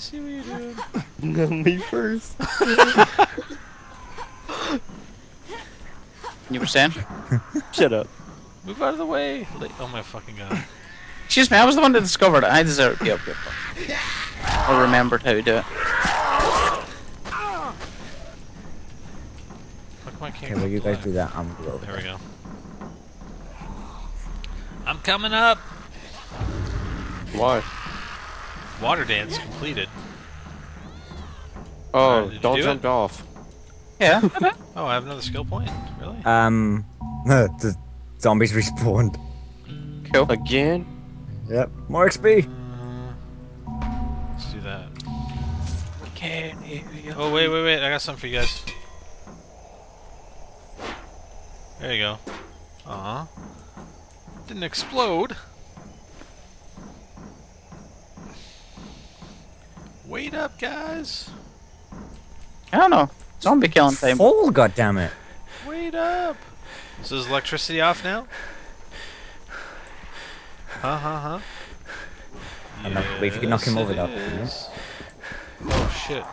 see what you're doing. Me first. You understand? Shut up. Move out of the way. Oh my fucking god. Excuse me, I was the one that discovered it. I deserve to be up here. I remembered how to do it. How can't Okay, go well you guys do that. I'm gonna. There we go. I'm coming up. Why? Water dance completed. Oh, Alright, did you don't do jump off. Yeah. Oh, I have another skill point. Really? Um, the zombies respawned. cool. Again? Yep. More XP. Uh, let's do that. Okay. Oh wait, wait, wait! I got something for you guys. There you go. Uh huh. Didn't explode. Wait up, guys! I don't know. Zombie killing time. Fall, goddammit. Wait up! So is electricity off now? Huh, huh, huh? don't know, but if you can knock him Yes, over it that, you know. is. Oh shit.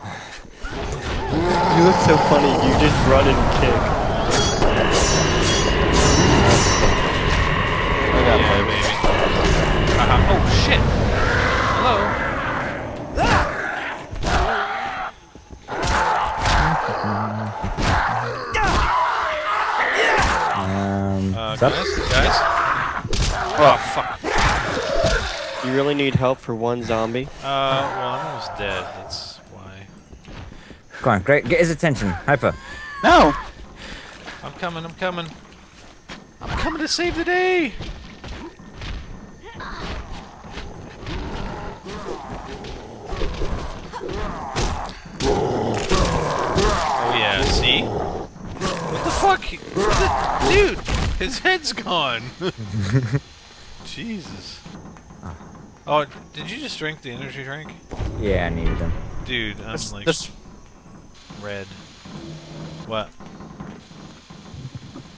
You look so funny, you just run and kick. I got Yeah, baby. Uh-huh. Oh shit! Hello? Uh, is guys? Guys? Oh, fuck. You really need help for one zombie? Uh, well, I'm almost dead. That's why. Go on, great. Get his attention. Hyper. No. I'm coming, I'm coming. I'm coming to save the day! Oh yeah, see? What the fuck? The- dude, his head's gone. Jesus. Oh, did you just drink the energy drink? Yeah, I needed him. Dude, I'm There's, like there's, red. What?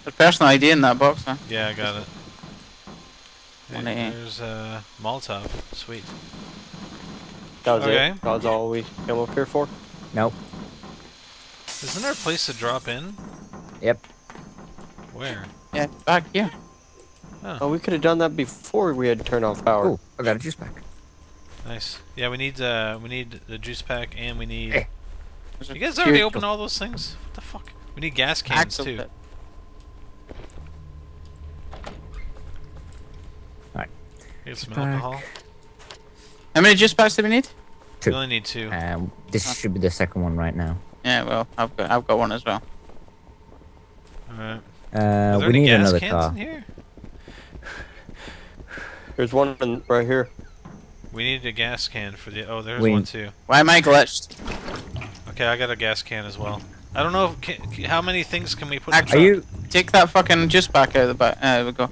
there's personal ID in that box, huh? Yeah, I got it. Hey, One A. there's uh, Molotov. Sweet. That was Okay. it. That was all we came up here for. Nope. Isn't there a place to drop in? Yep. Where? Yeah, back here. Oh, we could have done that before we had turned off power. Oh, I got a juice pack. Nice. Yeah, we need uh, we need the juice pack and we need. Eh. There's a You guys already opened all those things? What the fuck? We need gas cans axle too. that- Get some Pack. alcohol. How many juice packs do we need? Two. We only need two. Um, this should be the second one right now. Yeah, well, I've got I've got one as well. Alright. Uh, there we any need gas another cans car. in here? There's one in, right here. We need a gas can for the. Oh, there's We- one too. Why am I glitched? Okay, I got a gas can as well. I don't know if, can, how many things can we put. in the Actually- Are you? Take that fucking juice back out of the back. Uh, there we go.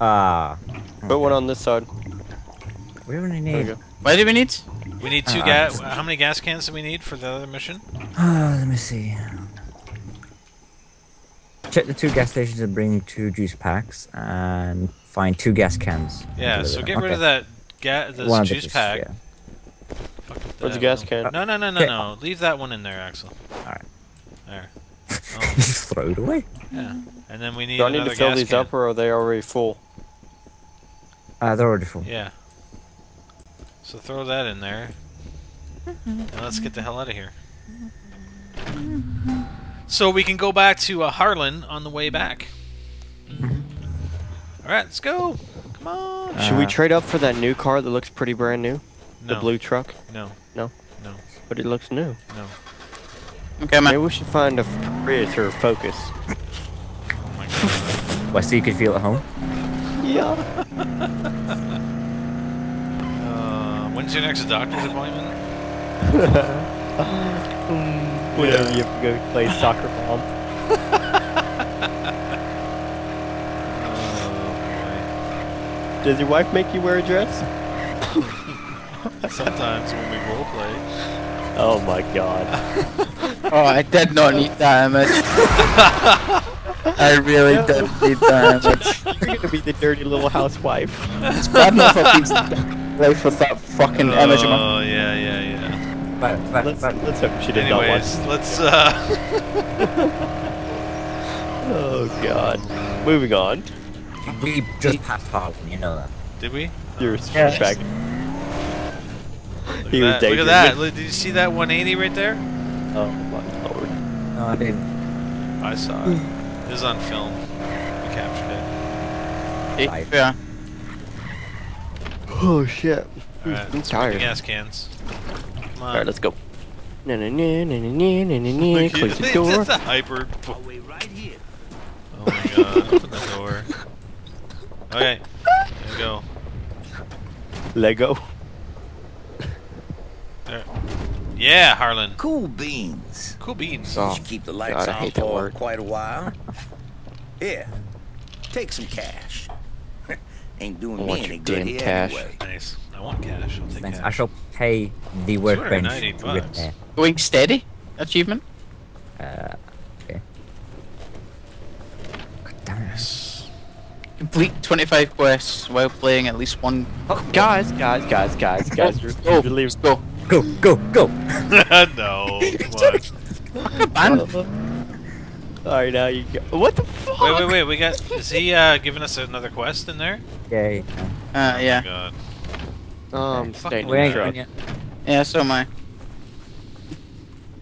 Ah. Put one on this side. We only There need. go. What do we need? We need two Uh, gas. How many gas cans do we need for the other mission? Ah, let me see. Check the two gas stations and bring two juice packs and find two gas cans. Yeah, deliver so them. get rid Okay. of that ga- this One of the juice juices, pack. yeah. Fuck with Where's the gas can? No, no, no, no, Okay. no. Leave that one in there, Axel. Alright. There. Oh, Just throw it away. yeah. And then we need Do I need to fill these can. up or are they already full? Uh, they're already full. Yeah. So throw that in there. And let's get the hell out of here. So we can go back to uh, Harlan on the way back. Alright, let's go. Come on. Should we Uh, trade up for that new car that looks pretty brand new? No. The blue truck? No. No? No. But it looks new. No. Okay, Maybe we should find a Prius or a Focus. Oh my god. Well, so you could feel at home. Yeah. Uh, when's your next doctor's appointment? Whenever you have to go play soccer mom. Oh Does your wife make you wear a dress? Sometimes when we role play. Oh my god. Oh, I did not need that image. I really did need that image. You're gonna be the dirty little housewife. It's bad enough I've been life with that fucking oh, image Oh yeah, yeah, yeah. Back, back, Let's, back. let's hope she did not watch. Anyways, let's uh. Oh god. Moving on. We just passed Harlan, you know that. Did we? You're Yes. back. Look He at was that. Look at that. Look, did you see that 180 right there? Oh my lord. No, I didn't. I saw it. It was on film. We captured it. Right. Yeah. Oh shit. Alright, I'm tired. gas cans. Come on. All right, let's go. Na na na na na na na na. Close the door. It's a hyper. Oh my god! Open the door. Okay. There we go. Lego. There. Yeah, Harlan. Cool beans. Cool beans. Oh, you keep the lights God, on for quite a while. Yeah. take some cash. Ain't doing me any good here cash. anyway. Nice. I want cash. I'll take Thanks. cash. I shall pay the workbench 290 repair. Going steady achievement. Uh, okay. God damn it. Yes. Complete 25 quests while playing at least one. Oh, Guys, guys, guys, guys, guys. You're, Go, you're go. Go, go, go! no. What? Man, Alright, now you go. What the fuck? Wait, wait, wait. We got. Is he uh, giving us another quest in there? Yay. uh, Oh yeah, Um, God. Oh, I'm staying We in ain't the going truck. yet. yeah, so am I.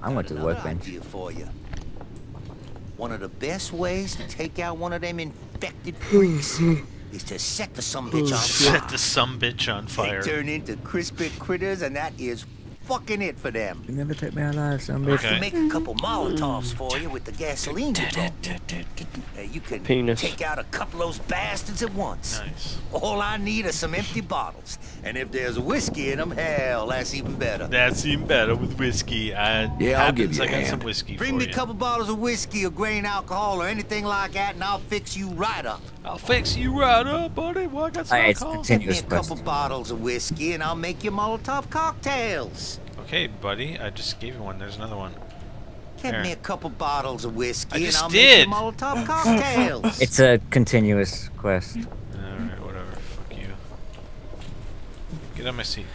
I went to the Another workbench. idea for you. One of the best ways to take out one of them infected oh, freaks is to set the some oh, bitch on Set the some bitch on They fire. turn into crispy critters, and that is fucking it for them. You never take me alive, son I bitch. Okay. can make a couple Molotovs for you with the gasoline you. Uh, you can Penis. take out a couple of those bastards at once. Nice. All I need are some empty bottles. And if there's whiskey in them, hell, that's even better. That's even better with whiskey. Uh, Yeah, I'll give you a I got hand. some whiskey Bring for me a couple bottles of whiskey or grain alcohol or anything like that, and I'll fix you right up. I'll fix you right up, buddy. Well, I got some Alright, alcohol. continue. Get me a couple bottles of whiskey, and I'll make you Molotov cocktails. Okay, buddy. I just gave you one. There's another one. Get Here. me a couple bottles of whiskey, I and I'll did. make you Molotov cocktails. It's a continuous quest. Alright, whatever. Fuck you. Get on my seat.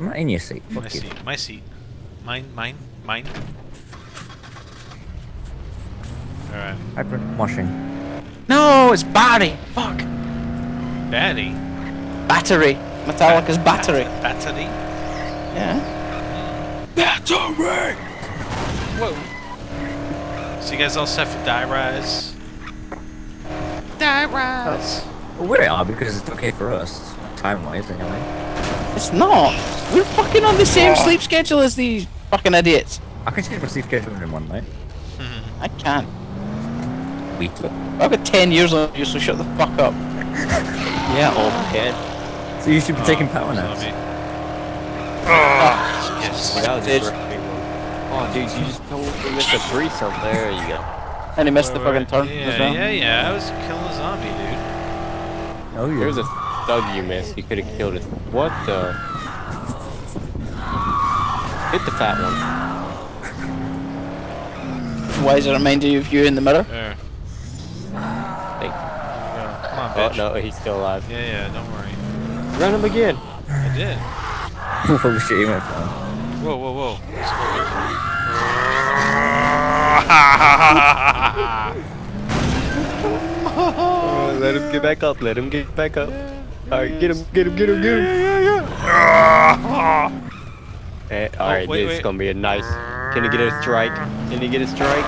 I'm not in your seat. My Fuck you. seat. My seat. Mine, mine, mine. Alright. Hyper washing. No, it's Barry. Fuck. Batty. Battery. Metallica's battery. Battery. Yeah. Battery! Whoa. So you guys all set for die rise? Die rise! Oh, well, we are because it's okay for us, time wise anyway. It's not. We're fucking on the same sleep schedule as these fucking idiots. I can change my sleep schedule in one night. Mm-hmm. I can't. Weekly. I've got 10 years on you, so shut the fuck up. Yeah, old head. So you should be oh, taking Oh, power naps. zombie. Yes. That was Bitch. a birthday one. Oh, dude, you just totally missed a threesome. There you go. And he missed the fucking turn Yeah, as well. yeah, yeah. I was killing a zombie, dude. Oh yeah. There's a thug you missed. You could have killed it. What the? Hit the fat one. Why is it reminding you of you in the mirror? There. Hey. Come on, Oh no, he's still alive. Yeah, yeah, don't worry. Run him again. I did. Holy oh, shit, you went down. Whoa, whoa, whoa. Oh, let him get back up. Let him get back up. Alright, get him, get him, get him, get him. Eh, Alright, wait, this is gonna be a nice. Can he get a strike? Can he get a strike?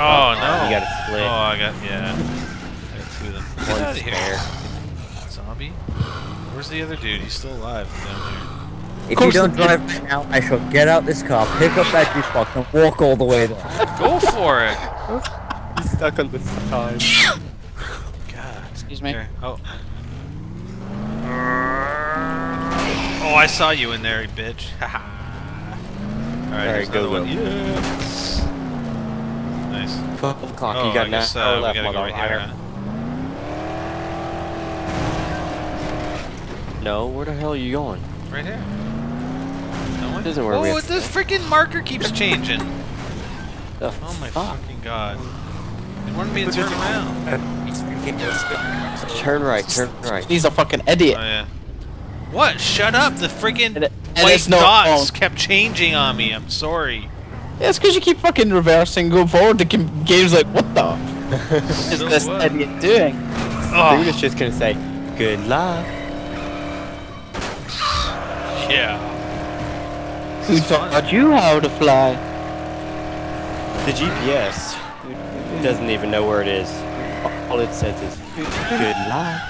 Oh, no. You got a split. Oh, I got, yeah. I got two of them. One here. spare. Zombie? Where's the other dude? He's still alive down here. If you don't drive right now, I shall get out this car, pick up that juice box, and walk all the way there. Go for it! He's stuck on the side. God. Excuse me. Here. Oh. Oh, I saw you in there, you bitch. Haha. Alright, Alright, here's go, another one. Yes. Nice. 12 o'clock. Oh, you got I guess, an uh, hour we left, gotta go right here. huh? No, where the hell are you going? Right here. No one? This isn't where we oh, this freaking marker keeps changing. Oh my fuck? fucking god. It wanted me to turn around. Turn right, turn right. He's a fucking Oh idiot. yeah. What? Shut up! The freaking And, And white it's not dots wrong. kept changing on me. I'm sorry. Yeah, it's because you keep fucking reversing, going forward. The game's like, what the is So this what? idiot doing? I Oh, was just gonna say, good luck. yeah. Who taught you how to fly? The GPS doesn't even know where it is. All it says is, good luck.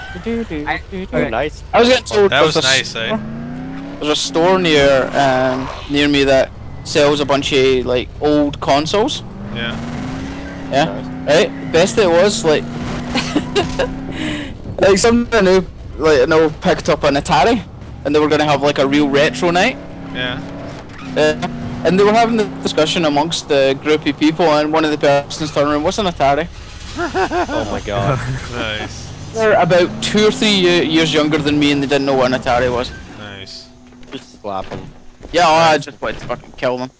I, Oh, nice. I was getting told That was a nice, eh? There's a store near um, near me that sells a bunch of like old consoles. Yeah. Yeah. Right. Best it was like like something I knew like I know picked up an Atari, and they were gonna have like a real retro night. Yeah. Uh, and they were having the discussion amongst the group of people, and one of the persons turned around, "What's an Atari?" Oh my god. Nice. They're about two or three years younger than me, and they didn't know what an Atari was. Nice. just slap them. Yeah, I just wanted to fucking kill them.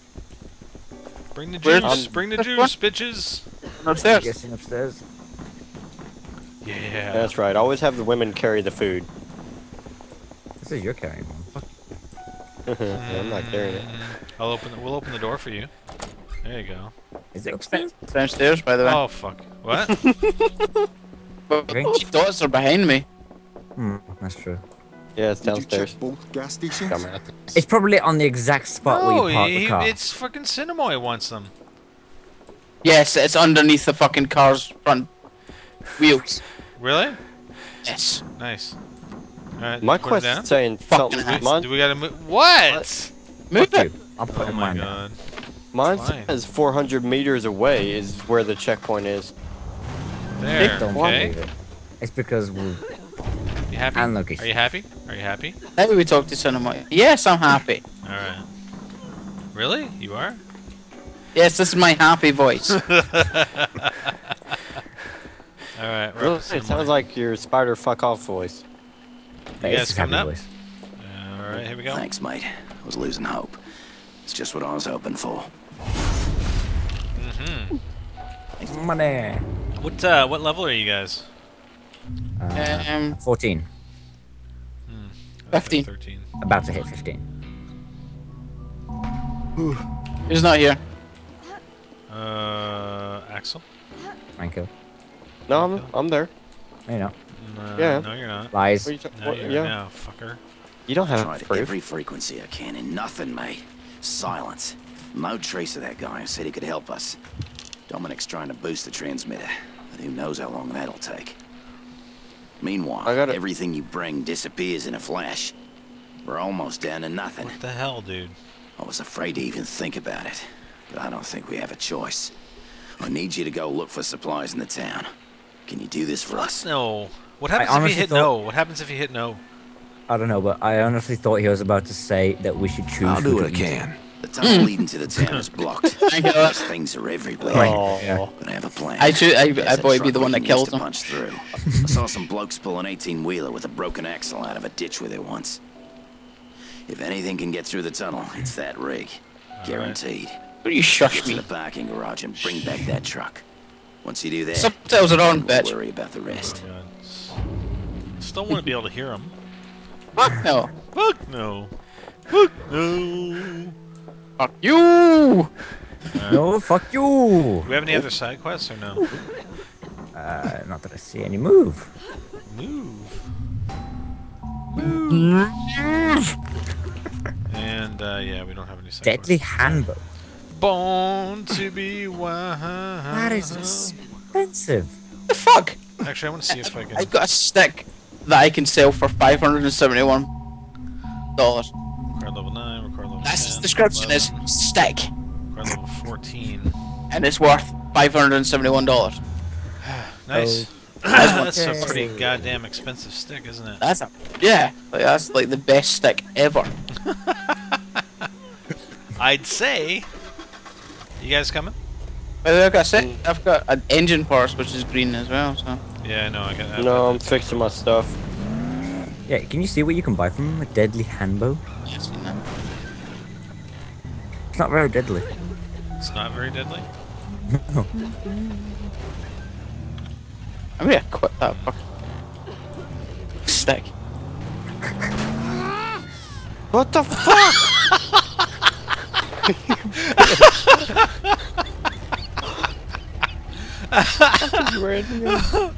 Bring the Where's- juice. Bring the juice, bitches. Upstairs. Guessing upstairs. Yeah. That's right. Always have the women carry the food. This is your carrying one. Fuck. I'm not carrying it. I'll open. The, we'll open the door for you. There you go. Is it upstairs? It's downstairs, by the way. Oh fuck. What? But Okay. the dots are behind me. Hmm, that's true. Yeah, it's Did you downstairs. check both gas stations? Dumbass. It's probably on the exact spot no, where you park he, the car. it's fucking Sinamoi wants them. Yes, it's underneath the fucking car's front wheels. Really? Yes. Nice. Alright, My put it quest is saying Fucking something. ass. Mine, Do we gotta move? What? Move Fuck it. you. I'll put Oh my mine god. mine fine. says 400 meters away is where the checkpoint is. There. Don't Okay. believe it. It's because we You happy? And location. Are you happy? Are you happy? Now we talk to Sinamoi. Yes, I'm happy. All right. Really? You are? Yes, this is my happy voice. All right. Really? It sounds like your spider fuck off voice. You it's guys coming up? voice. All right. Here we go. Thanks, mate. I was losing hope. It's just what I was hoping for. Mm-hmm. Money. What uh, what level are you guys? Uh, um, 14. Okay, 15. Thirteen. About to hit 15. he's not here. Uh, Axel. Thank you. No, I'm, I'm there. You know, No, Yeah. No, you're not. lies. What you No, what- you're yeah. now, fucker. You don't have Tried proof. every frequency I can and nothing, mate. Silence. No trace of that guy who said he could help us. Dominic's trying to boost the transmitter, but who knows how long that'll take. Meanwhile, I gotta- everything you bring disappears in a flash. We're almost down to nothing. What the hell, dude? I was afraid to even think about it, but I don't think we have a choice. I need you to go look for supplies in the town. Can you do this for us? No. What happens if honestly you hit thought- no? What happens if you hit no? I don't know, but I honestly thought he was about to say that we should choose. I'll do to what I can. The tunnel leading to the town is blocked. Thank you. Those things are everywhere. Oh, Yeah. But I have a plan. I choo- I- There's I a boy be the one that can kills to them. punch through. I saw some blokes pull an 18-wheeler with a broken axle out of a ditch with it once. If anything can get through the tunnel, it's that rig. Guaranteed. Will you shush Get to the parking garage and bring back that truck. Once you do that, Subtitles are on, we'll bitch. worry about the rest. God. S- Still want to be able to hear him. Fuck no. Fuck no. Fuck no. Fuck you. No, fuck you. Do we have any other side quests or no? Uh, not that I see any move. Move. And uh, yeah, we don't have any side Deadly quests. handbook. Born to be wild. That is expensive. The fuck? Actually, I want to see if I can. I've got a stick that I can sell for five hundred and seventy-one dollars. Record level 9, record level That's 10, the description 11, is stick, Record level 14. and it's worth five hundred and seventy-one dollars. Nice. Oh, that's a pretty goddamn expensive stick, isn't it? That's a yeah. Like, that's like the best stick ever. I'd say. You guys coming? By the way, I've got a. I've got an engine parts which is green as well. So Yeah, I know. I got that. No, I'm fixing my stuff. Yeah, can you see what you can buy from him? A deadly handbow? yes, you know. It's not very deadly. It's not very deadly. I'm gonna quit that fucking stick. What the fuck? Fucking ran me over.